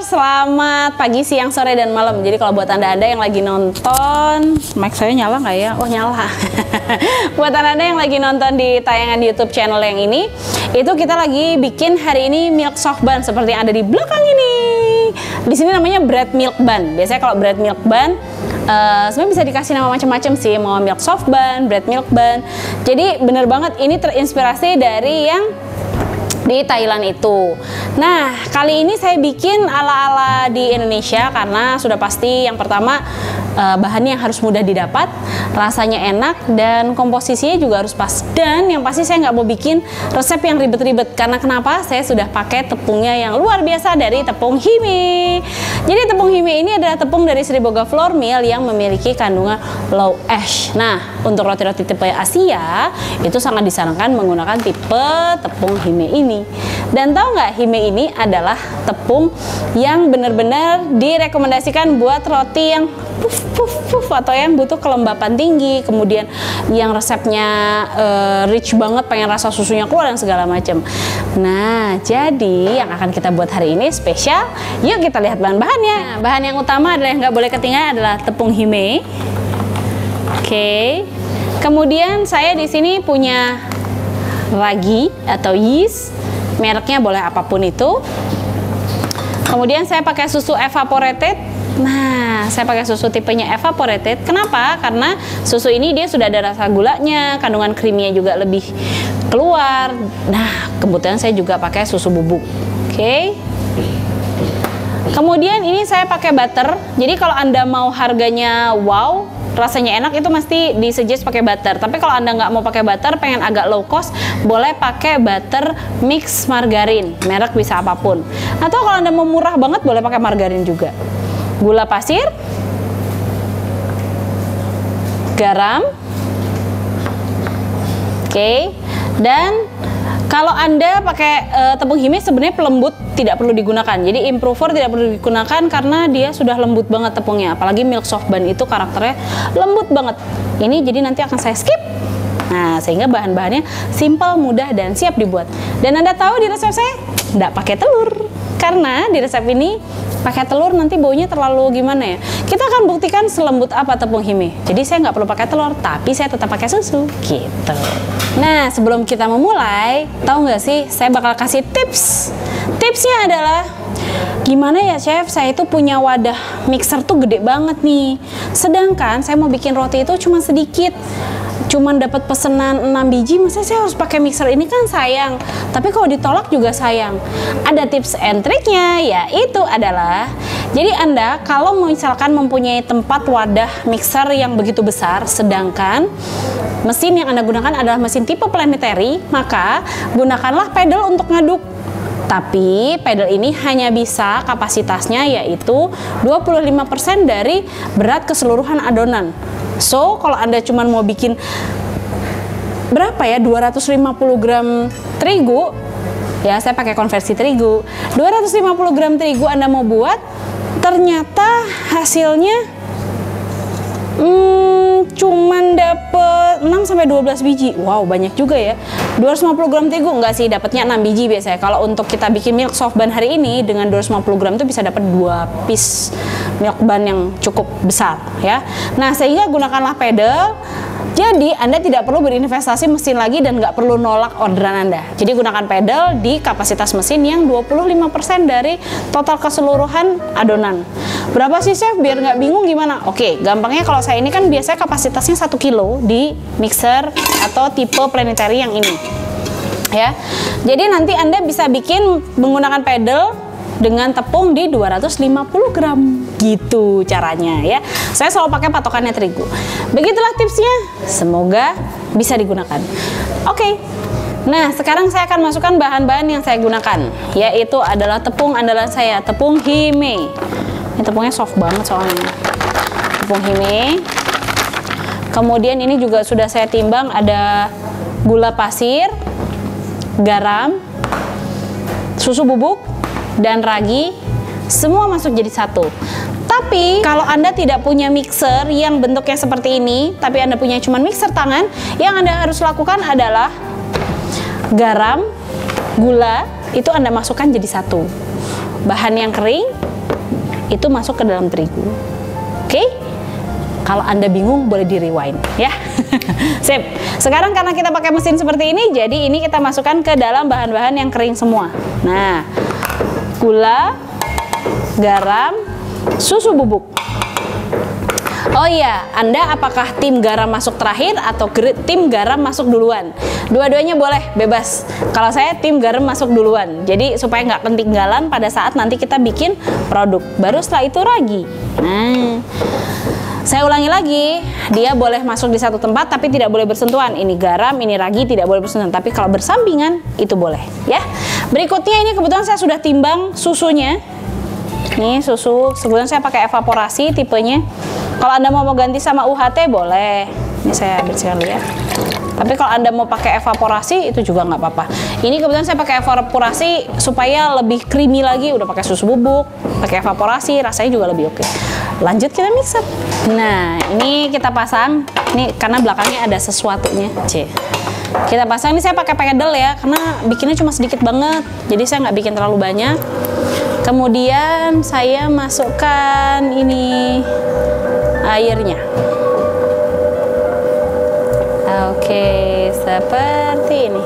selamat pagi, siang, sore, dan malam. Jadi kalau buat anda-anda yang lagi nonton, mic saya nyala nggak ya? Oh nyala. buat anda-anda yang lagi nonton di tayangan YouTube channel yang ini, itu kita lagi bikin hari ini milk soft bun seperti yang ada di belakang ini. Di sini namanya bread milk bun. Biasanya kalau bread milk bun Uh, sebenarnya bisa dikasih nama macam-macam sih mau milk soft bun, bread milk bun. Jadi bener banget ini terinspirasi dari yang di Thailand itu. Nah, kali ini saya bikin ala-ala di Indonesia karena sudah pasti yang pertama uh, bahannya yang harus mudah didapat, rasanya enak dan komposisinya juga harus pas. Dan yang pasti saya nggak mau bikin resep yang ribet-ribet karena kenapa? Saya sudah pakai tepungnya yang luar biasa dari tepung Hime. Jadi tepung Hime ini adalah tepung dari Sriboga Flour Mill yang memiliki kandungan low ash. Nah, untuk roti-roti tipe Asia itu sangat disarankan menggunakan tipe tepung Hime ini. Dan tahu nggak hime ini adalah tepung yang benar-benar direkomendasikan buat roti yang puff puff puff atau yang butuh kelembapan tinggi, kemudian yang resepnya uh, rich banget, pengen rasa susunya keluar dan segala macam. Nah, jadi yang akan kita buat hari ini spesial. Yuk kita lihat bahan-bahannya. Nah, bahan yang utama adalah yang nggak boleh ketinggalan adalah tepung hime. Oke. Okay. Kemudian saya di sini punya ragi atau yeast mereknya boleh apa pun itu kemudian saya pakai susu evaporated Nah, saya pakai susu tipenya evaporated. Kenapa? Karena susu ini dia sudah ada rasa gulanya, kandungan krimnya juga lebih keluar. Nah, kebetulan saya juga pakai susu bubuk. Oke. Okay. Kemudian ini saya pakai butter. Jadi kalau Anda mau harganya wow, rasanya enak itu mesti disuggest pakai butter. Tapi kalau anda nggak mau pakai butter, pengen agak low cost, boleh pakai butter mix margarin. Merek bisa apa pun. Atau kalau anda mau murah banget, boleh pakai margarin juga. Gula pasir, garam, oke, okay. dan kalau Anda pakai uh, tepung hime sebenarnya pelembut tidak perlu digunakan. Jadi improver tidak perlu digunakan karena dia sudah lembut banget tepungnya. Apalagi milk soft bun itu karakternya lembut banget. Ini jadi nanti akan saya skip. Nah, sehingga bahan-bahannya simple, mudah dan siap dibuat. Dan Anda tahu di resep saya tidak pakai telur. Karena di resep ini pakai telur nanti baunya terlalu gimana ya? Kita akan buktikan selembut apa tepung hime jadi saya nggak perlu pakai telur tapi saya tetap pakai susu. Gitu. Nah sebelum kita memulai tahu nggak sih saya bakal kasih tips. Tipsnya adalah gimana ya chef? Saya itu punya wadah mixer tuh gede banget nih. Sedangkan saya mau bikin roti itu cuma sedikit cuman dapat pesanan 6 biji masa saya harus pakai mixer ini kan sayang. Tapi kalau ditolak juga sayang. Ada tips and triknya yaitu adalah jadi anda kalau misalkan mempunyai tempat wadah mixer yang begitu besar sedangkan mesin yang anda gunakan adalah mesin tipe planetary maka gunakanlah pedal untuk ngaduk. Tapi pedal ini hanya bisa kapasitasnya yaitu 25% dari berat keseluruhan adonan. So, kalau Anda cuma mau bikin berapa ya 250 gram terigu ya saya pakai konversi terigu 250 gram terigu Anda mau buat ternyata hasilnya hmm, cuman dapet 6 sampai 12 biji. Wow, banyak juga ya. 250 gram terigu enggak sih, dapatnya 6 biji biasanya. Kalau untuk kita bikin milk soft bun hari ini dengan 250 gram itu bisa dapat 2 piece bun yang cukup besar ya. Nah, sehingga gunakanlah pedal jadi Anda tidak perlu berinvestasi mesin lagi dan nggak perlu nolak orderan Anda. Jadi gunakan pedal di kapasitas mesin yang 25% dari total keseluruhan adonan. Berapa sih chef? Biar nggak bingung gimana? Oke, gampangnya kalau saya ini kan biasanya kapasitasnya 1 kilo di mixer atau tipe planetary yang ini. Ya. Jadi nanti Anda bisa bikin menggunakan pedal dengan tepung di 250 gram gitu caranya ya saya selalu pakai patokannya terigu begitulah tipsnya semoga bisa digunakan oke okay. Nah, sekarang saya akan masukkan bahan-bahan yang saya gunakan, yaitu adalah tepung andalan saya, tepung hime. Ini tepungnya soft banget soalnya. Tepung hime. Kemudian ini juga sudah saya timbang ada gula pasir, garam, susu bubuk, dan ragi semua masuk jadi satu. Tapi kalau Anda tidak punya mixer yang bentuknya seperti ini, tapi Anda punya cuma mixer tangan, yang Anda harus lakukan adalah garam, gula, itu Anda masukkan jadi satu. bahan yang kering itu masuk ke dalam terigu. Oke? Kalau Anda bingung boleh di rewind ya. Sip. Sekarang karena kita pakai mesin seperti ini, jadi ini kita masukkan ke dalam bahan-bahan yang kering semua. Nah, gula, garam, susu bubuk. Oh iya, Anda apakah tim garam masuk terakhir atau tim garam masuk duluan? Dua-duanya boleh, bebas. Kalau saya tim garam masuk duluan, jadi supaya nggak ketinggalan pada saat nanti kita bikin produk. Baru setelah itu ragi. Nah, saya ulangi lagi, dia boleh masuk di satu tempat tapi tidak boleh bersentuhan. Ini garam, ini ragi tidak boleh bersentuhan. Tapi kalau bersampingan itu boleh, ya. Berikutnya ini kebetulan saya sudah timbang susunya. Nih susu, sebelumnya saya pakai evaporasi tipenya. Kalau Anda mau ganti sama UHT boleh. Ini saya bersihkan dulu ya. Tapi kalau Anda mau pakai evaporasi itu juga nggak apa-apa. Ini kebetulan saya pakai evaporasi supaya lebih creamy lagi. Udah pakai susu bubuk, pakai evaporasi, rasanya juga lebih oke. Lanjut kita mixer. Nah, ini kita pasang. Ini karena belakangnya ada sesuatunya. C. Kita pasang ini saya pakai pedal ya, karena bikinnya cuma sedikit banget. Jadi saya nggak bikin terlalu banyak. Kemudian saya masukkan ini airnya. Oke, seperti ini.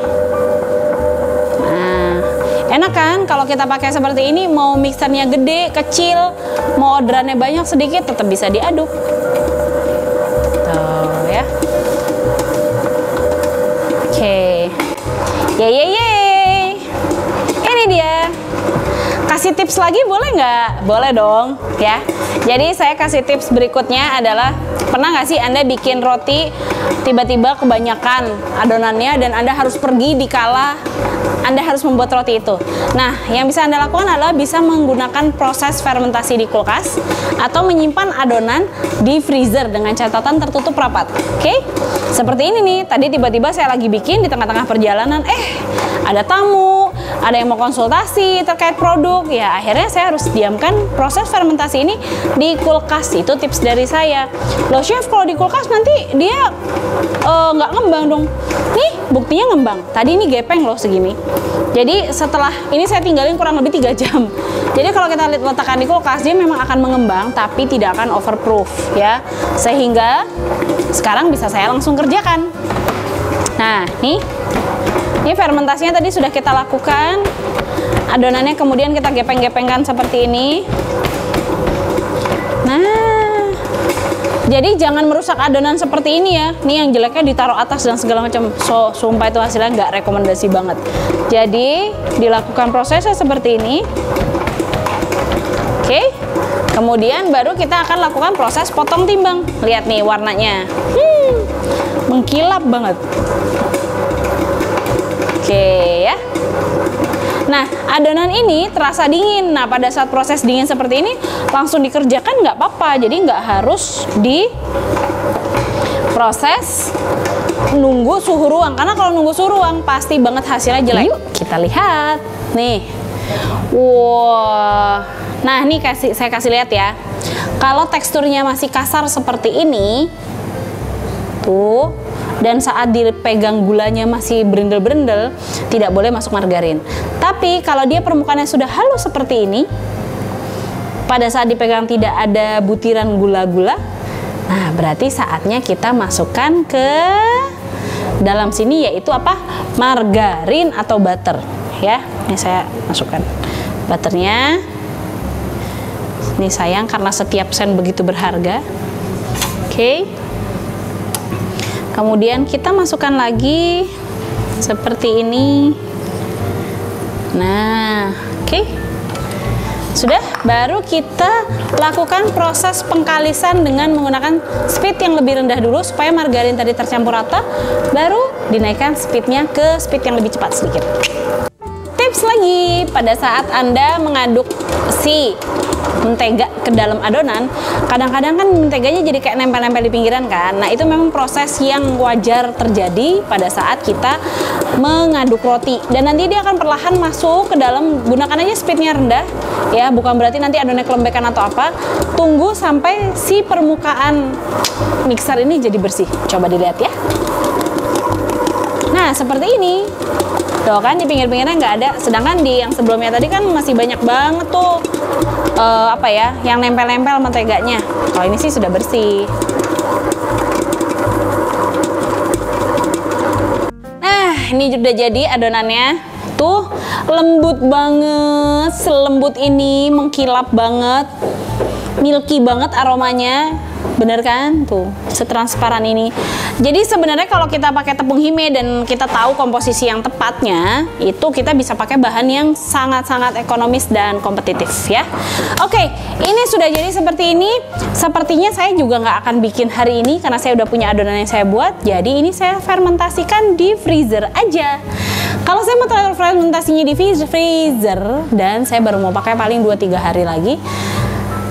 Nah, enak kan kalau kita pakai seperti ini mau mixernya gede, kecil, mau orderannya banyak sedikit tetap bisa diaduk. Tuh ya. Oke. Ye ye ye. Ini dia. Kasih tips lagi boleh nggak? Boleh dong, ya. Jadi saya kasih tips berikutnya adalah pernah nggak sih Anda bikin roti tiba-tiba kebanyakan adonannya dan Anda harus pergi di kala anda harus membuat roti itu. Nah, yang bisa Anda lakukan adalah bisa menggunakan proses fermentasi di kulkas atau menyimpan adonan di freezer dengan catatan tertutup rapat. Oke? Seperti ini nih, tadi tiba-tiba saya lagi bikin di tengah-tengah perjalanan, eh ada tamu, ada yang mau konsultasi terkait produk, ya akhirnya saya harus diamkan proses fermentasi ini di kulkas. Itu tips dari saya. Loh chef, kalau di kulkas nanti dia eh, nggak uh, ngembang dong. Nih, buktinya ngembang. Tadi ini gepeng loh segini. Jadi setelah ini saya tinggalin kurang lebih tiga jam. Jadi kalau kita letakkan di kulkas dia memang akan mengembang tapi tidak akan overproof ya. Sehingga sekarang bisa saya langsung kerjakan. Nah, nih. Ini fermentasinya tadi sudah kita lakukan. Adonannya kemudian kita gepeng-gepengkan seperti ini. Nah, jadi jangan merusak adonan seperti ini ya. Nih yang jeleknya ditaruh atas dan segala macam. So, sumpah itu hasilnya nggak rekomendasi banget. Jadi dilakukan prosesnya seperti ini. Oke. Kemudian baru kita akan lakukan proses potong timbang. Lihat nih warnanya. Hmm, mengkilap banget. Oke ya. Nah, adonan ini terasa dingin. Nah, pada saat proses dingin seperti ini, langsung dikerjakan nggak apa-apa. Jadi nggak harus di proses nunggu suhu ruang. Karena kalau nunggu suhu ruang, pasti banget hasilnya jelek. Yuk, kita lihat. Nih. Wow. Nah, ini kasih saya kasih lihat ya. Kalau teksturnya masih kasar seperti ini, tuh dan saat dipegang gulanya masih berendel-berendel, tidak boleh masuk margarin. Tapi kalau dia permukaannya sudah halus seperti ini, pada saat dipegang tidak ada butiran gula-gula, nah berarti saatnya kita masukkan ke dalam sini yaitu apa? Margarin atau butter ya. Ini saya masukkan butternya. Ini sayang karena setiap sen begitu berharga. Oke. Okay. Kemudian kita masukkan lagi seperti ini. Nah, oke. Okay. Sudah, baru kita lakukan proses pengkalisan dengan menggunakan speed yang lebih rendah dulu supaya margarin tadi tercampur rata, baru dinaikkan speednya ke speed yang lebih cepat sedikit. Tips lagi, pada saat Anda mengaduk si mentega ke dalam adonan, kadang-kadang kan menteganya jadi kayak nempel-nempel di pinggiran kan. Nah, itu memang proses yang wajar terjadi pada saat kita mengaduk roti. Dan nanti dia akan perlahan masuk ke dalam, gunakan aja speednya rendah ya, bukan berarti nanti adonannya kelembekan atau apa. Tunggu sampai si permukaan mixer ini jadi bersih. Coba dilihat ya. Nah, seperti ini. Tuh kan di pinggir-pinggirnya nggak ada. Sedangkan di yang sebelumnya tadi kan masih banyak banget tuh uh, apa ya, yang nempel-nempel menteganya. Kalau ini sih sudah bersih. Nah, ini sudah jadi adonannya. Tuh lembut banget, selembut ini mengkilap banget, milky banget aromanya bener kan? Tuh setransparan ini. Jadi sebenarnya kalau kita pakai tepung hime dan kita tahu komposisi yang tepatnya itu kita bisa pakai bahan yang sangat-sangat ekonomis dan kompetitif ya. Oke ini sudah jadi seperti ini. Sepertinya saya juga nggak akan bikin hari ini karena saya udah punya adonan yang saya buat. Jadi ini saya fermentasikan di freezer aja. Kalau saya mau taruh fermentasinya di freezer dan saya baru mau pakai paling 2-3 hari lagi.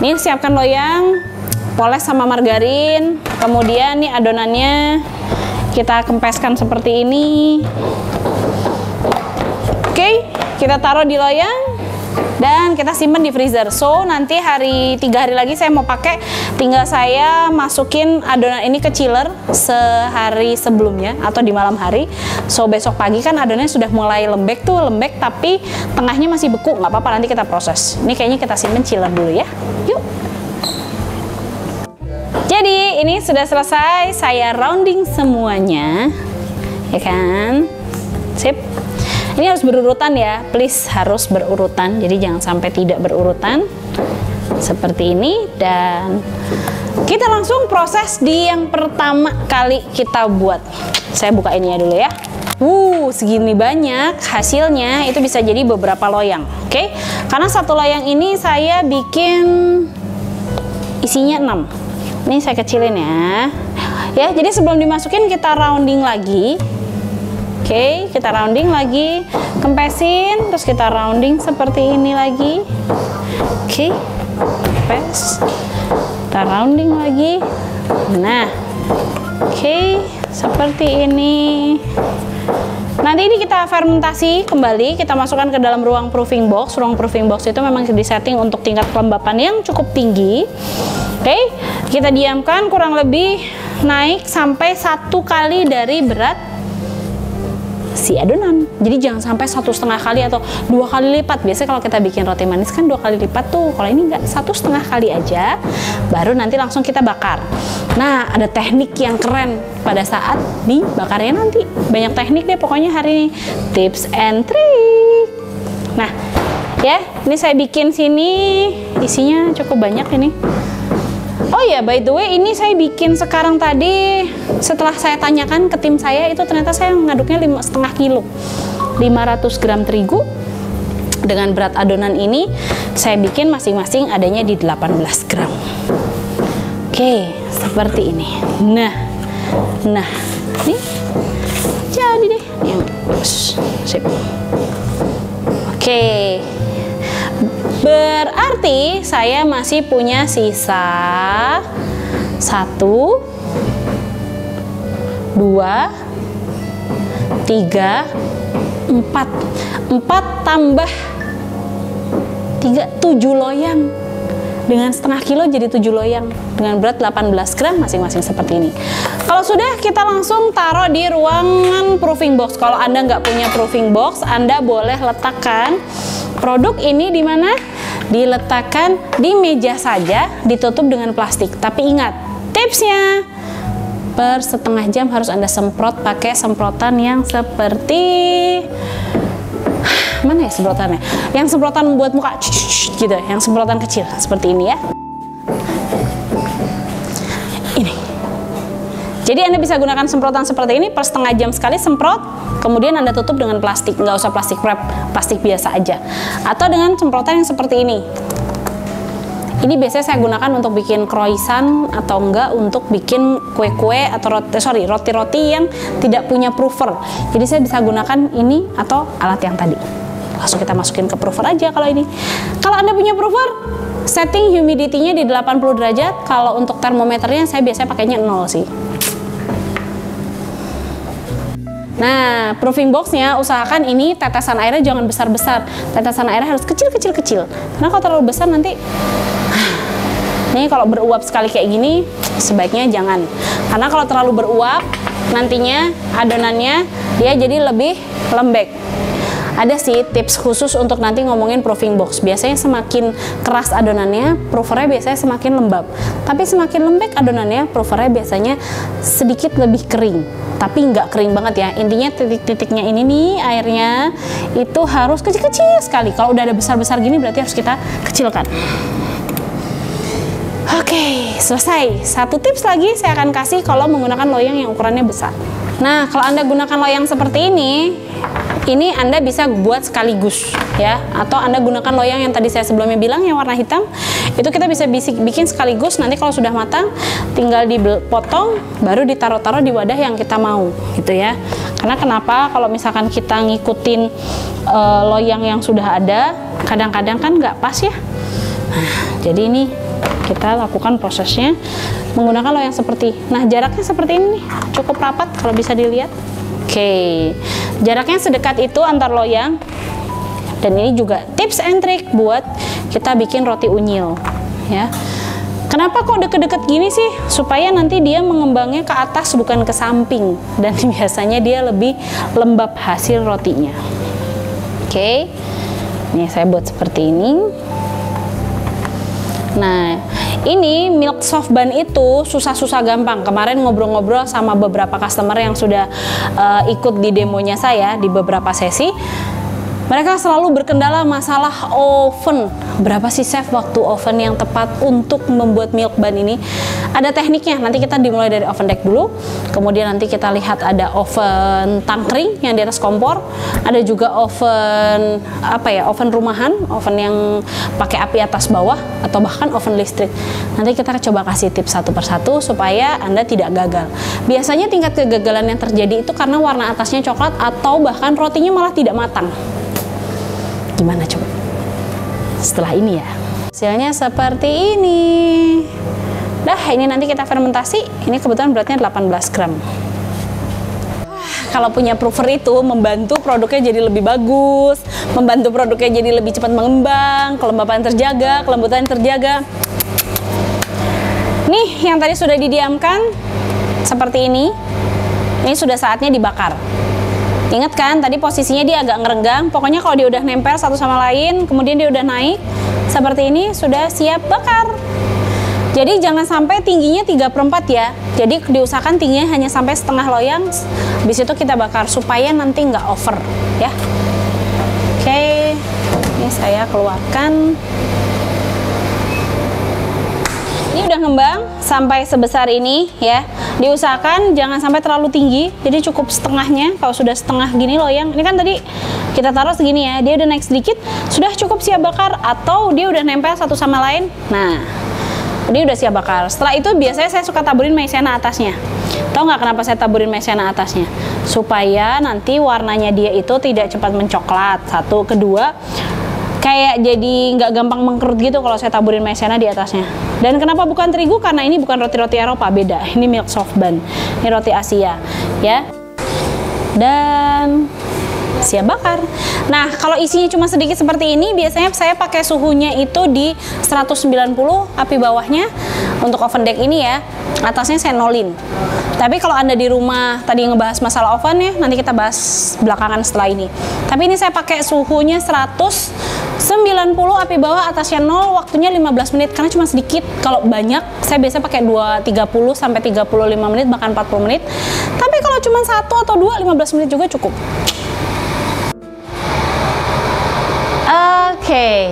Nih siapkan loyang, poles sama margarin. Kemudian nih adonannya kita kempeskan seperti ini. Oke kita taruh di loyang dan kita simpan di freezer. So nanti hari tiga hari lagi saya mau pakai. Tinggal saya masukin adonan ini ke chiller sehari sebelumnya atau di malam hari. So besok pagi kan adonannya sudah mulai lembek tuh lembek tapi tengahnya masih beku. Nggak apa-apa nanti kita proses. Ini kayaknya kita simpan chiller dulu ya. Yuk ini sudah selesai saya rounding semuanya. Ya kan? Sip. Ini harus berurutan ya. Please harus berurutan. Jadi jangan sampai tidak berurutan. Seperti ini dan kita langsung proses di yang pertama kali kita buat. Saya buka ini ya dulu ya. Wuh, segini banyak hasilnya. Itu bisa jadi beberapa loyang, oke? Okay? Karena satu loyang ini saya bikin isinya 6 ini saya kecilin ya. Ya jadi sebelum dimasukin kita rounding lagi. Oke kita rounding lagi. Kempesin terus kita rounding seperti ini lagi. Oke okay. kempes. Kita rounding lagi. Nah oke seperti ini. Nanti ini kita fermentasi kembali, kita masukkan ke dalam ruang proofing box. Ruang proofing box itu memang disetting untuk tingkat kelembapan yang cukup tinggi. Oke, okay? kita diamkan kurang lebih naik sampai satu kali dari berat si adonan. Jadi jangan sampai satu setengah kali atau dua kali lipat. Biasanya kalau kita bikin roti manis kan dua kali lipat tuh. Kalau ini enggak satu setengah kali aja, baru nanti langsung kita bakar. Nah, ada teknik yang keren pada saat dibakarnya nanti. Banyak teknik deh pokoknya hari ini. Tips and trick. Nah, ya, ini saya bikin sini isinya cukup banyak ini. Oh iya, by the way, ini saya bikin sekarang tadi setelah saya tanyakan ke tim saya itu ternyata saya ngaduknya lima setengah kilo, 500 gram terigu dengan berat adonan ini saya bikin masing-masing adanya di 18 gram. Oke, seperti ini. Nah, nah, nih jadi deh sip. Oke, Berarti saya masih punya sisa satu, dua, tiga, empat, empat tambah tiga, tujuh loyang. Dengan setengah kilo jadi tujuh loyang. Dengan berat 18 gram masing-masing seperti ini. Kalau sudah kita langsung taruh di ruangan proofing box. Kalau anda nggak punya proofing box anda boleh letakkan produk ini di mana diletakkan di meja saja ditutup dengan plastik. Tapi ingat tipsnya per setengah jam harus anda semprot pakai semprotan yang seperti mana ya semprotannya yang semprotan buat muka gitu. Yang semprotan kecil seperti ini ya jadi anda bisa gunakan semprotan seperti ini per setengah jam sekali semprot kemudian anda tutup dengan plastik. Nggak usah plastik wrap plastik biasa aja. Atau dengan semprotan yang seperti ini. Ini biasanya saya gunakan untuk bikin croissant atau enggak untuk bikin kue-kue atau roti sorry roti-roti yang tidak punya proofer jadi saya bisa gunakan ini atau alat yang tadi. Langsung kita masukin ke proofer aja kalau ini. Kalau anda punya proofer setting humidity-nya di 80 derajat. Kalau untuk termometernya saya biasanya pakainya 0 sih Nah, proofing boxnya usahakan ini tetesan airnya jangan besar-besar. Tetesan airnya harus kecil-kecil-kecil. Karena kalau terlalu besar nanti ini kalau beruap sekali kayak gini sebaiknya jangan. Karena kalau terlalu beruap nantinya adonannya dia jadi lebih lembek. ada sih tips khusus untuk nanti ngomongin proofing box. Biasanya semakin keras adonannya, proofernya biasanya semakin lembab. Tapi semakin lembek adonannya, proofernya biasanya sedikit lebih kering. Tapi nggak kering banget ya. Intinya titik-titiknya ini nih airnya itu harus kecil-kecil sekali. Kalau udah ada besar-besar gini berarti harus kita kecilkan. Oke, selesai. Satu tips lagi saya akan kasih kalau menggunakan loyang yang ukurannya besar. Nah, kalau Anda gunakan loyang seperti ini, ini Anda bisa buat sekaligus ya. Atau Anda gunakan loyang yang tadi saya sebelumnya bilang yang warna hitam. Itu kita bisa bikin sekaligus. Nanti kalau sudah matang tinggal dipotong baru ditaruh-taruh di wadah yang kita mau gitu ya. Karena kenapa? Kalau misalkan kita ngikutin uh, loyang yang sudah ada kadang-kadang kan nggak pas ya. Nah, jadi ini kita lakukan prosesnya menggunakan loyang seperti nah jaraknya seperti ini cukup rapat kalau bisa dilihat. Oke, jaraknya sedekat itu antar loyang. Dan ini juga tips and trick buat kita bikin roti unyil, ya. Kenapa kok deket-deket gini sih? Supaya nanti dia mengembangnya ke atas bukan ke samping dan biasanya dia lebih lembab hasil rotinya. Oke. Ini saya buat seperti ini. Nah, ini milk soft bun itu susah-susah gampang. Kemarin ngobrol-ngobrol sama beberapa customer yang sudah uh, ikut di demonya saya di beberapa sesi mereka selalu berkendala masalah oven. Berapa sih chef waktu oven yang tepat untuk membuat milk bun ini? Ada tekniknya. Nanti kita dimulai dari oven deck dulu. Kemudian nanti kita lihat ada oven tangkring yang di atas kompor. Ada juga oven apa ya? Oven rumahan, oven yang pakai api atas bawah atau bahkan oven listrik. Nanti kita coba kasih tips satu persatu supaya Anda tidak gagal. Biasanya tingkat kegagalan yang terjadi itu karena warna atasnya coklat atau bahkan rotinya malah tidak matang. Gimana coba? Setelah ini ya. Hasilnya seperti ini. Dah, ini nanti kita fermentasi. Ini kebetulan beratnya 18 gram. Kalau punya prover itu membantu produknya jadi lebih bagus, membantu produknya jadi lebih cepat mengembang, kelembapan terjaga, kelembutan terjaga. Nih, yang tadi sudah didiamkan seperti ini. Ini sudah saatnya dibakar. Ingat kan tadi posisinya dia agak ngerenggang. Pokoknya kalau dia udah nempel satu sama lain, kemudian dia udah naik seperti ini sudah siap bakar. Jadi jangan sampai tingginya 3 per 4 ya. Jadi diusahakan tingginya hanya sampai setengah loyang. Di situ kita bakar supaya nanti nggak over ya. Oke, ini saya keluarkan. Ini udah ngembang sampai sebesar ini ya. Diusahakan jangan sampai terlalu tinggi. Jadi cukup setengahnya. Kalau sudah setengah gini loyang. Ini kan tadi kita taruh segini ya. Dia udah naik sedikit, sudah cukup siap bakar atau dia udah nempel satu sama lain. Nah, dia udah siap bakar. Setelah itu biasanya saya suka taburin maizena atasnya. Tahu nggak kenapa saya taburin maizena atasnya? Supaya nanti warnanya dia itu tidak cepat mencoklat. Satu, kedua, kayak jadi nggak gampang mengkerut gitu kalau saya taburin maizena di atasnya. Dan kenapa bukan terigu? Karena ini bukan roti-roti Eropa, beda. Ini milk soft bun. Ini roti Asia, ya. Dan siap bakar. Nah, kalau isinya cuma sedikit seperti ini, biasanya saya pakai suhunya itu di 190 api bawahnya untuk oven deck ini ya. Atasnya saya nolin. Tapi kalau Anda di rumah tadi ngebahas masalah oven ya, nanti kita bahas belakangan setelah ini. Tapi ini saya pakai suhunya 190 api bawah atasnya 0, waktunya 15 menit karena cuma sedikit. Kalau banyak, saya biasa pakai 2 30 sampai 35 menit bahkan 40 menit. Tapi kalau cuma satu atau dua 15 menit juga cukup. Okay.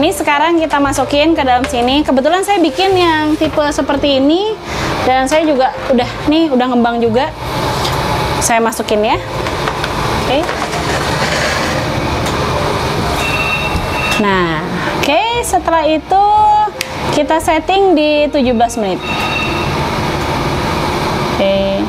ini sekarang kita masukin ke dalam sini. Kebetulan saya bikin yang tipe seperti ini dan saya juga udah nih udah ngembang juga. Saya masukin ya. Oke. Okay. Nah, oke, okay, setelah itu kita setting di 17 menit. Oke. Okay.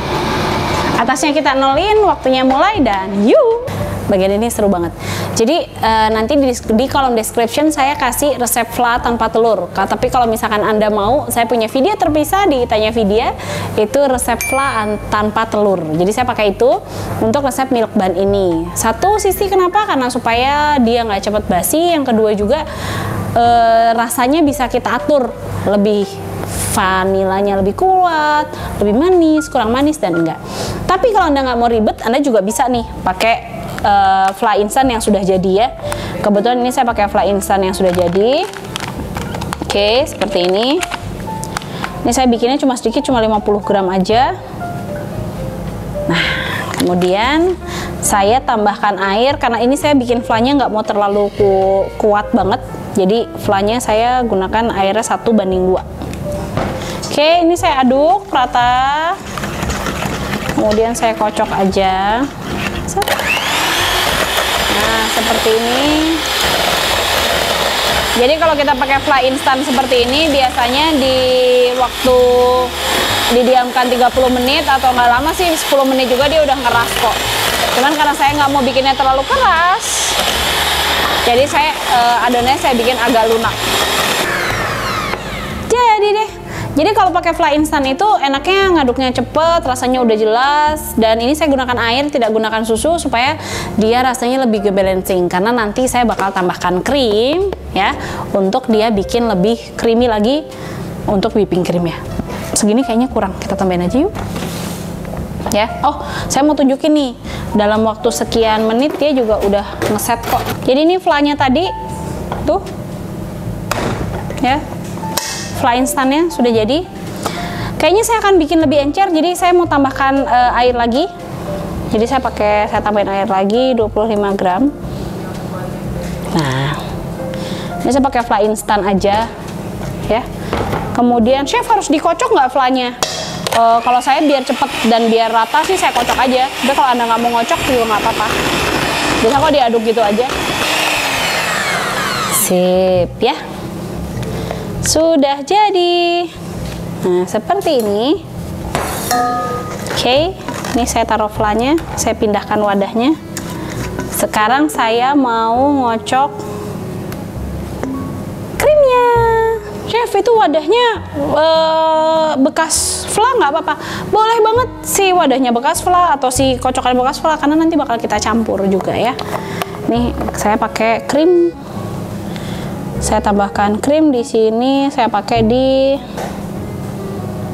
Atasnya kita nolin, waktunya mulai dan yuk bagian ini seru banget. Jadi uh, nanti di, di kolom description saya kasih resep flat tanpa telur. Tapi kalau misalkan anda mau, saya punya video terpisah di Tanya Video itu resep flat tanpa telur. Jadi saya pakai itu untuk resep milk bun ini. Satu sisi kenapa? Karena supaya dia nggak cepat basi. Yang kedua juga uh, rasanya bisa kita atur lebih vanilanya lebih kuat, lebih manis, kurang manis dan enggak. Tapi kalau anda nggak mau ribet, anda juga bisa nih pakai uh, fly instan yang sudah jadi ya. Kebetulan ini saya pakai fly instan yang sudah jadi. Oke, seperti ini. Ini saya bikinnya cuma sedikit, cuma 50 gram aja. Nah, kemudian saya tambahkan air karena ini saya bikin flanya nggak mau terlalu ku kuat banget. Jadi flanya saya gunakan airnya satu banding dua. Oke, ini saya aduk rata. Kemudian saya kocok aja. Nah, seperti ini. Jadi kalau kita pakai fly instan seperti ini biasanya di waktu didiamkan 30 menit atau nggak lama sih 10 menit juga dia udah ngeras kok. Cuman karena saya nggak mau bikinnya terlalu keras, jadi saya uh, adonannya saya bikin agak lunak. Jadi deh. Jadi kalau pakai fly instan itu enaknya ngaduknya cepet, rasanya udah jelas dan ini saya gunakan air, tidak gunakan susu supaya dia rasanya lebih balancing karena nanti saya bakal tambahkan krim ya untuk dia bikin lebih creamy lagi untuk whipping cream ya. Segini kayaknya kurang, kita tambahin aja yuk. Ya. Oh, saya mau tunjukin nih. Dalam waktu sekian menit dia juga udah ngeset kok. Jadi ini flanya tadi tuh. Ya, fly instannya sudah jadi. Kayaknya saya akan bikin lebih encer jadi saya mau tambahkan uh, air lagi. Jadi saya pakai saya tambahin air lagi 25 gram. Nah ini saya pakai fly instan aja ya. Kemudian chef harus dikocok nggak flanya uh, kalau saya biar cepet dan biar rata sih saya kocok aja. Tapi kalau anda nggak mau ngocok juga nggak apa-apa. Bisa kok diaduk gitu aja. Sip ya sudah jadi. Nah seperti ini. Oke ini saya taruh flanya saya pindahkan wadahnya. Sekarang saya mau ngocok krimnya. Chef itu wadahnya uh, bekas fla nggak apa-apa? Boleh banget si wadahnya bekas fla atau si kocokan bekas fla karena nanti bakal kita campur juga ya. Nih saya pakai krim saya tambahkan krim di sini saya pakai di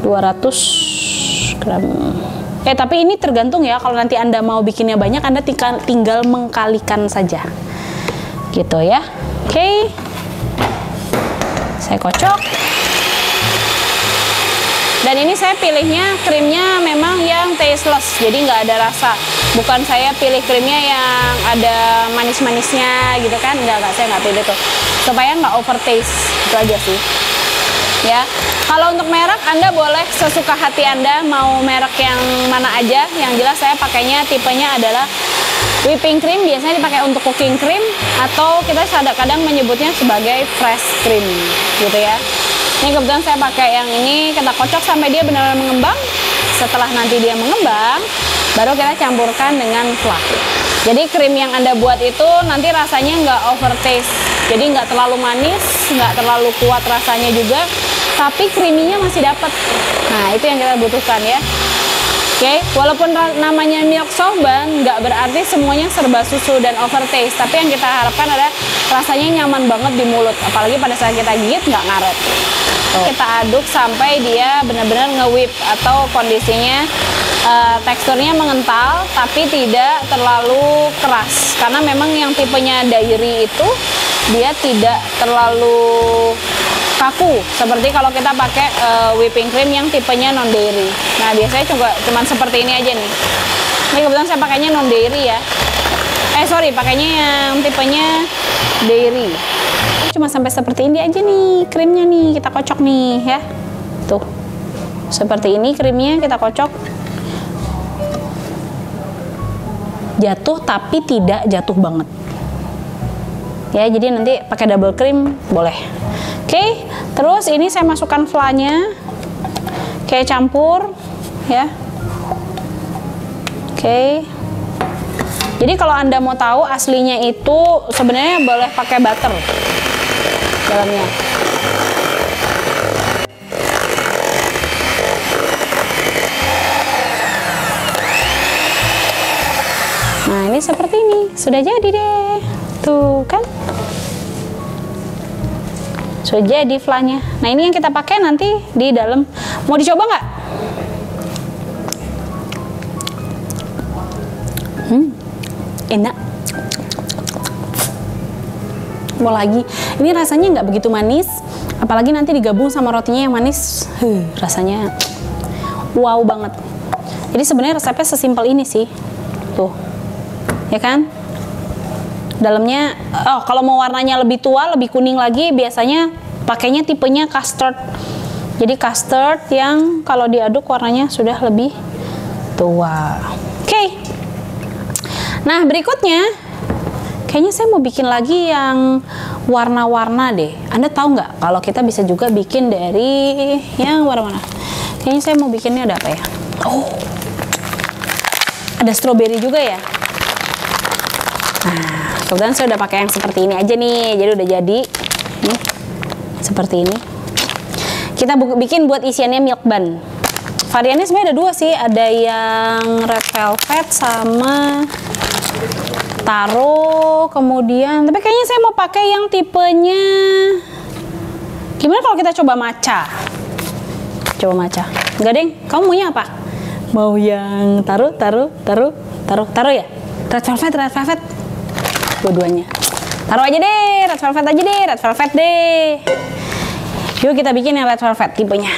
200 gram. Eh tapi ini tergantung ya kalau nanti anda mau bikinnya banyak anda tinggal, tinggal mengkalikan saja. Gitu ya. Oke. Okay. saya kocok dan ini saya pilihnya krimnya memang yang tasteless jadi nggak ada rasa. Bukan saya pilih krimnya yang ada manis-manisnya gitu kan nggak nggak saya nggak pilih tuh supaya nggak overtaste itu aja sih. Ya kalau untuk merek anda boleh sesuka hati anda mau merek yang mana aja. Yang jelas saya pakainya tipenya adalah whipping cream biasanya dipakai untuk cooking cream atau kita kadang-kadang menyebutnya sebagai fresh cream gitu ya ini kebetulan saya pakai yang ini kita kocok sampai dia benar-benar mengembang setelah nanti dia mengembang baru kita campurkan dengan flah jadi krim yang anda buat itu nanti rasanya nggak overtaste jadi nggak terlalu manis nggak terlalu kuat rasanya juga tapi creaminya masih dapat nah itu yang kita butuhkan ya Oke, okay? walaupun namanya milk soft bun, nggak berarti semuanya serba susu dan overtaste. Tapi yang kita harapkan adalah rasanya nyaman banget di mulut. Apalagi pada saat kita gigit nggak ngaret. Kita aduk sampai dia benar-benar nge-whip atau kondisinya uh, teksturnya mengental tapi tidak terlalu keras. Karena memang yang tipenya dairy itu dia tidak terlalu kaku. Seperti kalau kita pakai uh, whipping cream yang tipenya non dairy nah biasanya juga cuman seperti ini aja nih. Ini kebetulan saya pakainya non dairy ya. Eh sorry pakainya yang tipenya dairy cuma sampai seperti ini aja nih krimnya nih kita kocok nih ya. Tuh. Seperti ini krimnya kita kocok. Jatuh tapi tidak jatuh banget. Ya jadi nanti pakai double cream boleh. Oke terus ini saya masukkan flanya. Kayak campur ya. Oke. Jadi kalau anda mau tahu aslinya itu sebenarnya boleh pakai butter dalamnya Nah ini seperti ini, sudah jadi deh. Tuh kan? Sudah jadi flanya nah ini yang kita pakai nanti di dalam. Mau dicoba nggak? Hmm. enak. Mau lagi ini rasanya nggak begitu manis apalagi nanti digabung sama rotinya yang manis. Huh, rasanya wow banget. Jadi sebenarnya resepnya sesimpel ini sih. Tuh ya kan? Dalamnya oh kalau mau warnanya lebih tua lebih kuning lagi biasanya pakainya tipenya custard. Jadi custard yang kalau diaduk warnanya sudah lebih tua. Oke. Okay. nah berikutnya kayaknya saya mau bikin lagi yang warna-warna deh. Anda tahu nggak kalau kita bisa juga bikin dari yang warna-warna? Kayaknya saya mau bikinnya ada apa ya? Oh. Ada stroberi juga ya? Nah kebetulan saya udah pakai yang seperti ini aja nih. Jadi udah jadi. Nih seperti ini. Kita bikin buat isiannya milk bun. Variannya sebenarnya ada dua sih. Ada yang red velvet sama taruh kemudian tapi kayaknya saya mau pakai yang tipenya. Gimana kalau kita coba maca? Coba maca. Enggak deng kamu maunya apa? Mau yang taruh taruh taruh taruh taruh ya? Red velvet red velvet. Dua-duanya. Taruh aja deh red velvet aja deh red velvet deh. Yuk kita bikin yang red velvet tipenya.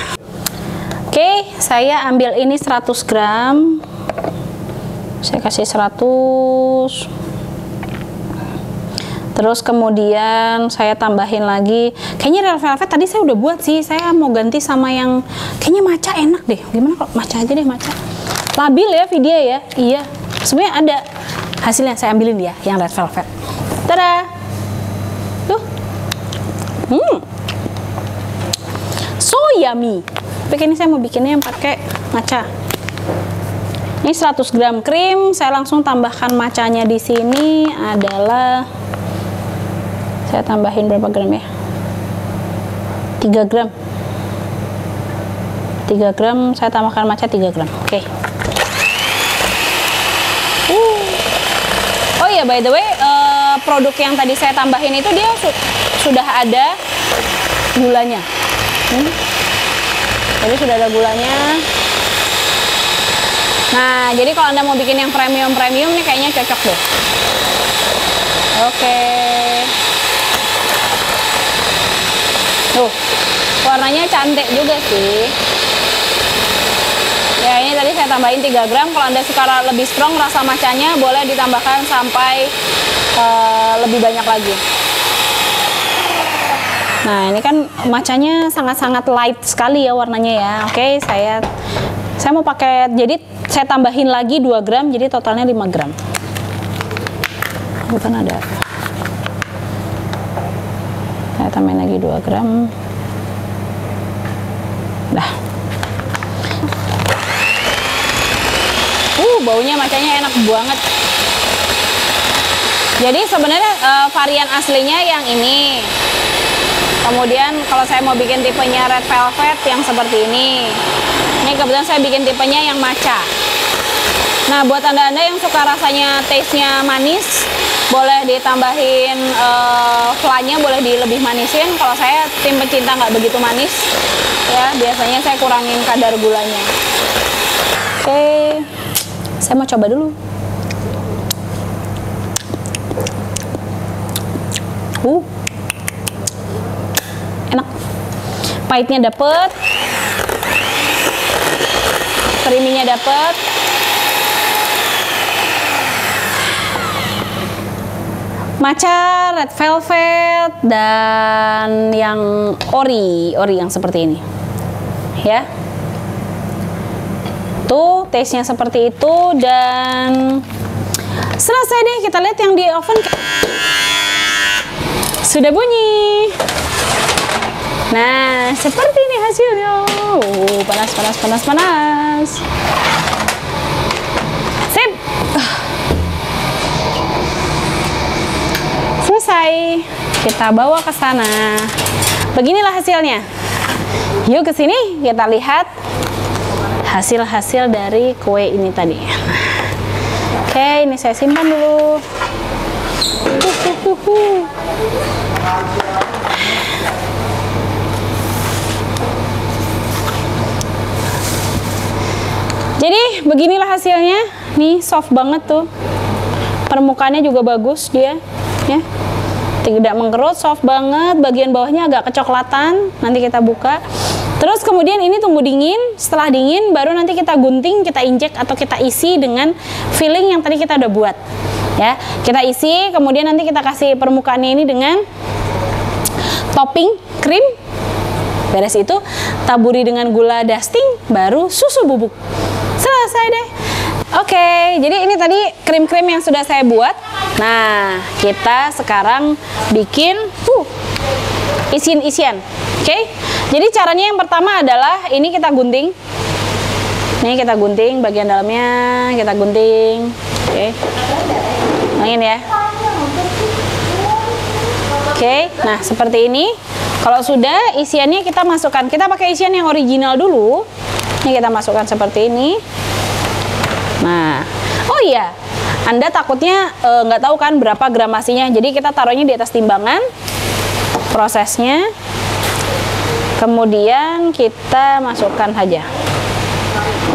Oke saya ambil ini 100 gram. Saya kasih 100 Terus kemudian saya tambahin lagi, kayaknya red velvet tadi saya udah buat sih. Saya mau ganti sama yang kayaknya maca enak deh. Gimana kalau maca aja deh maca. Labil ya video ya. Iya. Sebenarnya ada hasilnya saya ambilin ya yang red velvet. Tada. Tuh. Hmm. So yummy. Tapi ini saya mau bikinnya yang pakai maca. Ini 100 gram krim, saya langsung tambahkan macanya di sini adalah saya tambahin berapa gram ya 3 gram 3 gram saya tambahkan maca 3 gram oke okay. uh. oh iya by the way uh, produk yang tadi saya tambahin itu dia su sudah ada gulanya hmm. jadi sudah ada gulanya nah jadi kalau anda mau bikin yang premium premium nih kayaknya cocok deh oke okay. Tuh, warnanya cantik juga sih. Ya ini tadi saya tambahin 3 gram. Kalau anda suka lebih strong rasa macanya boleh ditambahkan sampai uh, lebih banyak lagi. Nah ini kan macanya sangat-sangat light sekali ya warnanya ya. Oke saya saya mau pakai jadi saya tambahin lagi 2 gram jadi totalnya 5 gram. Bukan ada saya tambahin lagi 2 gram. Dah. Uh baunya macanya enak banget. Jadi sebenarnya uh, varian aslinya yang ini. Kemudian kalau saya mau bikin tipenya red velvet yang seperti ini. Ini kebetulan saya bikin tipenya yang maca nah buat anda-anda yang suka rasanya taste-nya manis boleh ditambahin uh, flanya boleh di lebih manisin. Kalau saya tim pecinta nggak begitu manis. Ya biasanya saya kurangin kadar gulanya. Oke saya mau coba dulu. Uh. Enak. Pahitnya dapet. Creaminya dapet matcha, red velvet, dan yang ori, ori yang seperti ini. Ya. Tuh, taste-nya seperti itu dan selesai deh kita lihat yang di oven sudah bunyi. Nah, seperti ini hasilnya. Uh, panas, panas, panas, panas. Selesai. Kita bawa ke sana. Beginilah hasilnya. Yuk ke sini kita lihat hasil-hasil dari kue ini tadi. Oke ini saya simpan dulu. Jadi beginilah hasilnya. Nih soft banget tuh. Permukaannya juga bagus dia ya tidak mengkerut soft banget bagian bawahnya agak kecoklatan nanti kita buka. Terus kemudian ini tunggu dingin setelah dingin baru nanti kita gunting kita injek atau kita isi dengan filling yang tadi kita udah buat ya. Kita isi kemudian nanti kita kasih permukaannya ini dengan topping krim. Beres itu taburi dengan gula dusting baru susu bubuk. Selesai deh. Oke jadi ini tadi krim-krim yang sudah saya buat nah kita sekarang bikin uh, isian-isian oke jadi caranya yang pertama adalah ini kita gunting ini kita gunting bagian dalamnya kita gunting oke angin ya Oke, nah seperti ini. Kalau sudah isiannya kita masukkan. Kita pakai isian yang original dulu. Ini kita masukkan seperti ini. Nah, oh iya, Anda takutnya eh, nggak e, tahu kan berapa gramasinya. Jadi kita taruhnya di atas timbangan. Prosesnya. Kemudian kita masukkan saja.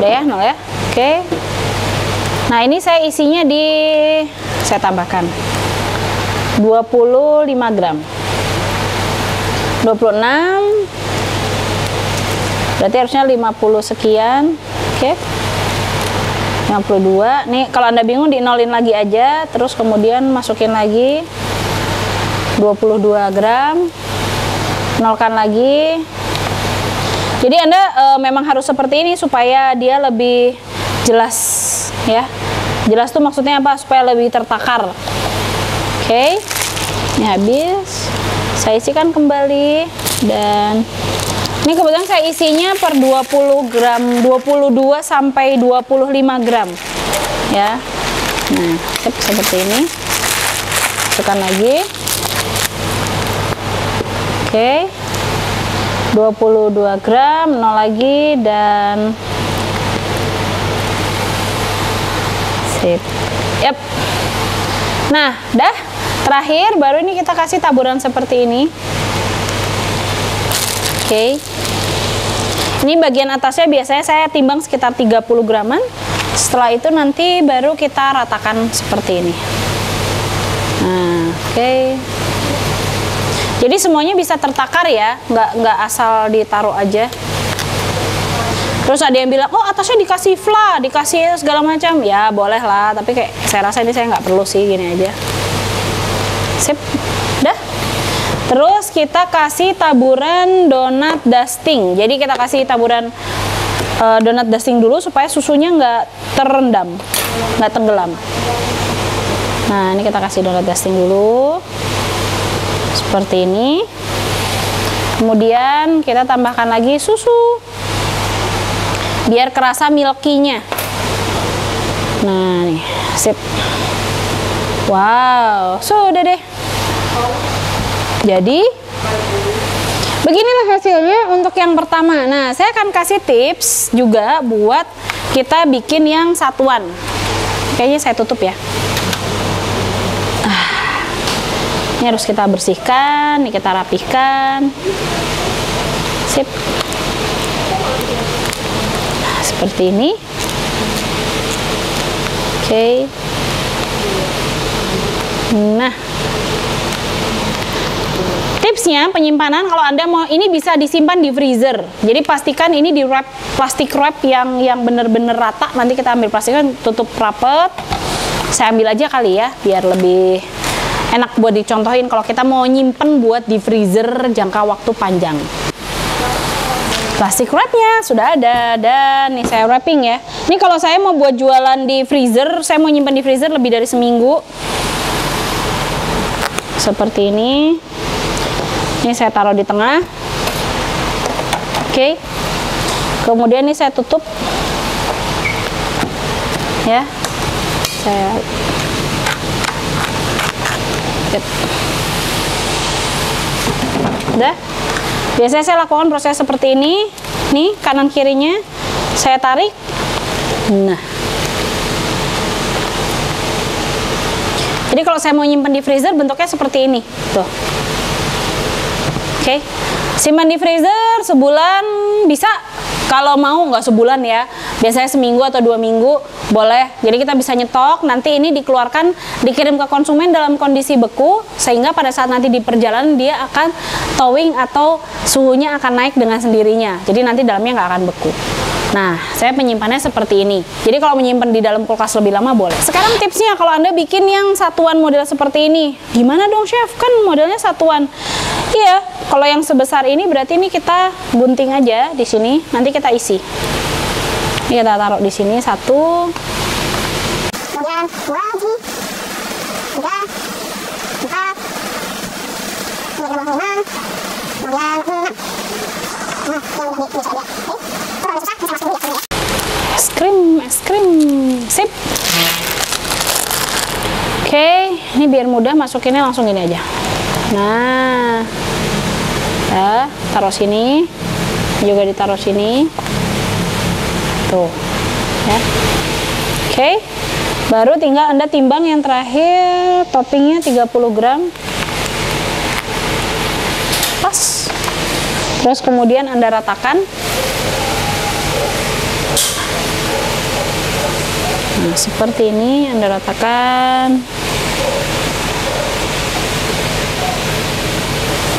Udah ya, nol ya. Oke. Nah, ini saya isinya di saya tambahkan 25 gram 26 berarti harusnya 50 sekian oke okay. 52 nih kalau anda bingung di nolin lagi aja. Terus kemudian masukin lagi 22 gram. Nolkan lagi. Jadi anda e, memang harus seperti ini supaya dia lebih jelas ya. Jelas tuh maksudnya apa? Supaya lebih tertakar. Oke, ini habis. Saya isikan kembali. Dan ini kebetulan saya isinya per 20 gram, 22 sampai 25 gram. Ya. Nah, seperti ini. Masukkan lagi. Oke. 22 gram, nol lagi dan sip. Yap. Nah, dah Terakhir, baru ini kita kasih taburan seperti ini. Oke. Okay. Ini bagian atasnya biasanya saya timbang sekitar 30 graman. Setelah itu nanti baru kita ratakan seperti ini. Nah, oke. Okay. Jadi semuanya bisa tertakar ya, nggak nggak asal ditaruh aja. Terus ada yang bilang, oh atasnya dikasih fla, dikasih segala macam. Ya boleh lah, tapi kayak saya rasa ini saya nggak perlu sih, gini aja sip terus kita kasih taburan donat dusting. Jadi kita kasih taburan uh, donat dusting dulu supaya susunya nggak terendam nggak tenggelam. Nah ini kita kasih donat dusting dulu. Seperti ini. Kemudian kita tambahkan lagi susu biar kerasa milkinya nah nih sip. Wow sudah deh jadi beginilah hasilnya untuk yang pertama. Nah, saya akan kasih tips juga buat kita bikin yang satuan. Kayaknya saya tutup ya. Ah, ini harus kita bersihkan, ini kita rapihkan. Sip. Nah, seperti ini. Oke. Okay. Nah, tipsnya penyimpanan kalau anda mau ini bisa disimpan di freezer. Jadi pastikan ini di wrap plastik wrap yang yang bener-bener rata. Nanti kita ambil plastiknya tutup rapet. Saya ambil aja kali ya biar lebih enak buat dicontohin kalau kita mau nyimpen buat di freezer jangka waktu panjang. Plastik wrapnya sudah ada dan nih saya wrapping ya. Ini kalau saya mau buat jualan di freezer saya mau nyimpan di freezer lebih dari seminggu. Seperti ini ini saya taruh di tengah. Oke. Kemudian ini saya tutup. Ya. Saya udah. Biasanya saya lakukan proses seperti ini. Nih kanan kirinya saya tarik. Nah. Jadi kalau saya mau nyimpan di freezer bentuknya seperti ini. Tuh Oke, okay. simpan di freezer sebulan bisa Kalau mau nggak sebulan ya, biasanya seminggu atau dua minggu boleh. Jadi kita bisa nyetok, nanti ini dikeluarkan, dikirim ke konsumen dalam kondisi beku, sehingga pada saat nanti di perjalanan dia akan towing atau suhunya akan naik dengan sendirinya. Jadi nanti dalamnya nggak akan beku. Nah, saya menyimpannya seperti ini. Jadi kalau menyimpan di dalam kulkas lebih lama boleh. Sekarang tipsnya kalau Anda bikin yang satuan model seperti ini. Gimana dong chef? Kan modelnya satuan. Iya, kalau yang sebesar ini berarti ini kita gunting aja di sini. Nanti kita isi. Ini kita taruh di sini satu. ini Es krim, es krim. Sip. Oke, ini biar mudah masukinnya langsung gini aja. Nah, ya, taruh sini, juga ditaruh sini. Tuh, ya. Oke, baru tinggal Anda timbang yang terakhir, toppingnya 30 gram. Pas. Terus kemudian Anda ratakan. Nah, seperti ini Anda ratakan.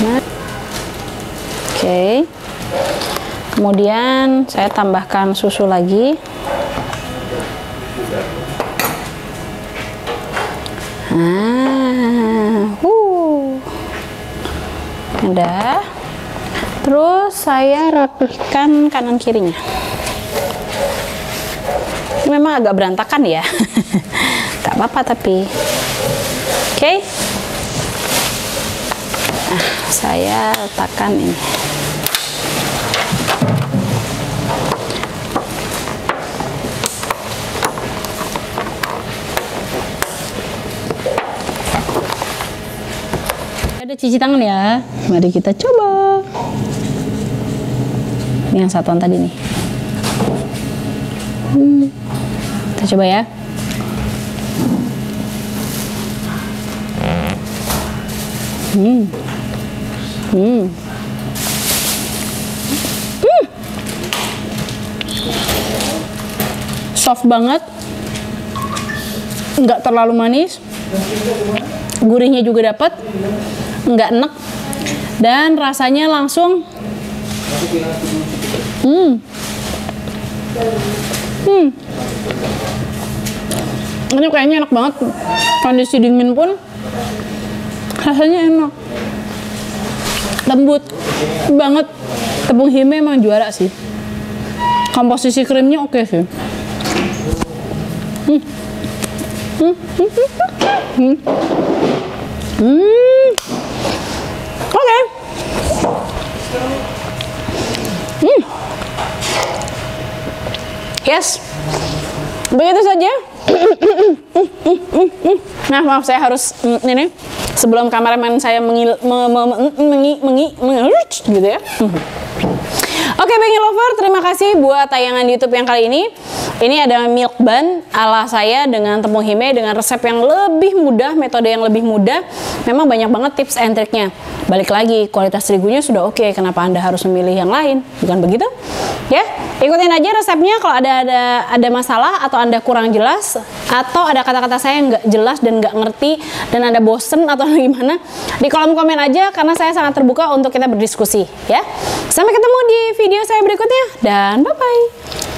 Nah. Oke. Kemudian saya tambahkan susu lagi. Nah, uh. Udah. Terus saya rapihkan kanan kirinya memang agak berantakan ya tak apa-apa tapi oke okay. nah saya letakkan ini ada cuci tangan ya mari kita coba ini yang satuan tadi nih Hmm. Kita coba ya. Hmm. Hmm. Hmm. Soft banget. Nggak terlalu manis. Gurihnya juga dapat. Nggak enek. Dan rasanya langsung Hmm. Hmm. Ini kayaknya enak banget. Kondisi dingin pun rasanya enak. Lembut banget. Tepung hime emang juara sih. Komposisi krimnya oke sih. Hmm. Hmm. Hmm. Hmm. Oke. Hmm. Yes. Begitu saja. nah, maaf saya harus mm, ini sebelum kameramen saya mengil, me, me, mengi, mengi, mengi, gitu ya. Oke, Bengi Lover, terima kasih buat tayangan YouTube yang kali ini. Ini ada milk bun ala saya dengan tepung hime dengan resep yang lebih mudah, metode yang lebih mudah. Memang banyak banget tips and triknya. Balik lagi, kualitas terigunya sudah oke. Kenapa Anda harus memilih yang lain? Bukan begitu? Ya, ikutin aja resepnya kalau ada ada ada masalah atau Anda kurang jelas atau ada kata-kata saya yang nggak jelas dan nggak ngerti dan Anda bosen atau gimana, di kolom komen aja karena saya sangat terbuka untuk kita berdiskusi ya. Sampai ketemu di video saya berikutnya dan bye-bye.